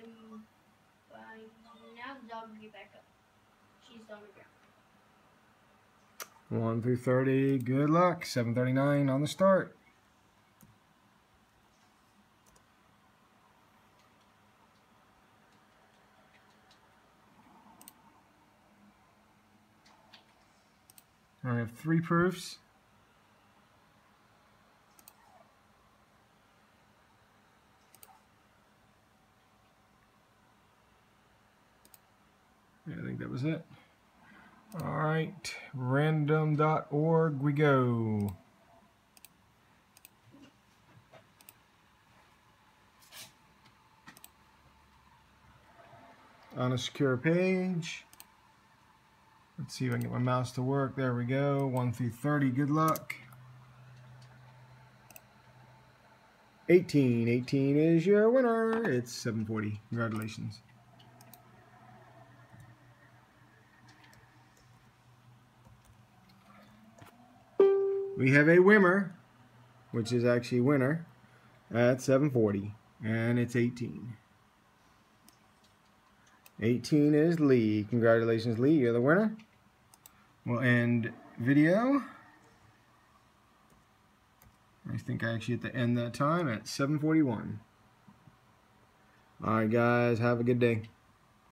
And by now the dog will get back up. She's on the ground. 1 through 30. Good luck. 739 on the start. I have three proofs. I think that was it. All right, random.org we go. On a secure page. Let's see if I can get my mouse to work. There we go. 1 through 30. Good luck. 18. 18 is your winner. It's 740. Congratulations. We have a Wimmer, which is actually winner, at 740. And it's 18. 18 is Lee. Congratulations, Lee. You're the winner. We'll end video. I think I actually hit the end that time at 741. Alright guys, have a good day.